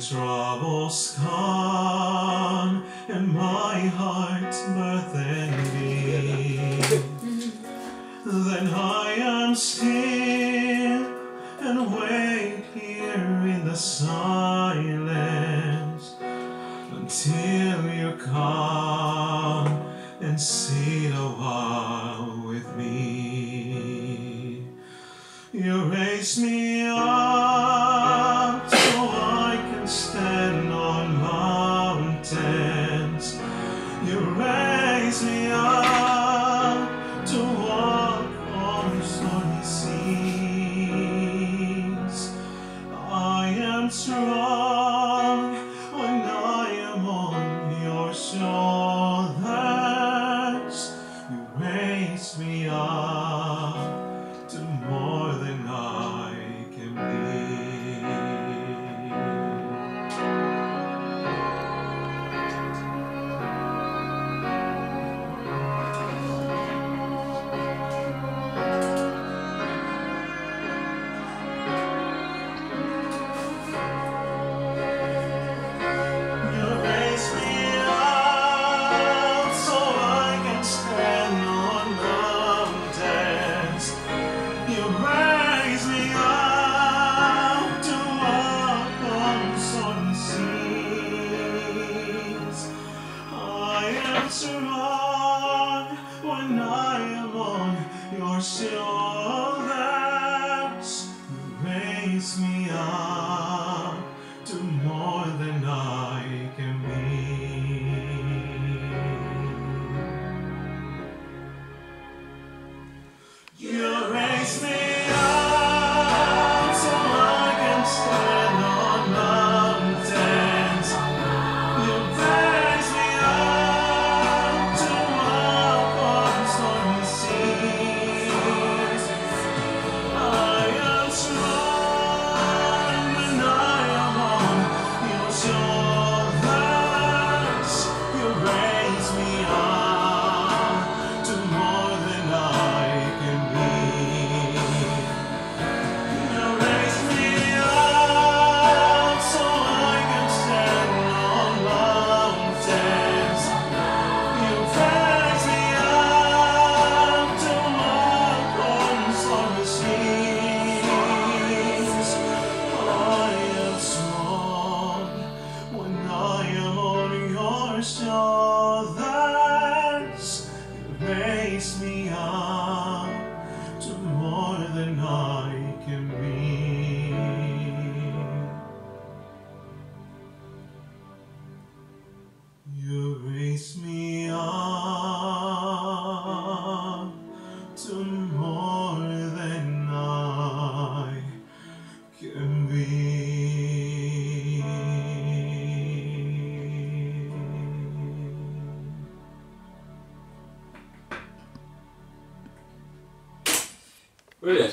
troubles come and my heart burden be, then I am still and wait here in the silence until you come and sit a while with me. You raise me answer us. me up to more than I can. Öyle.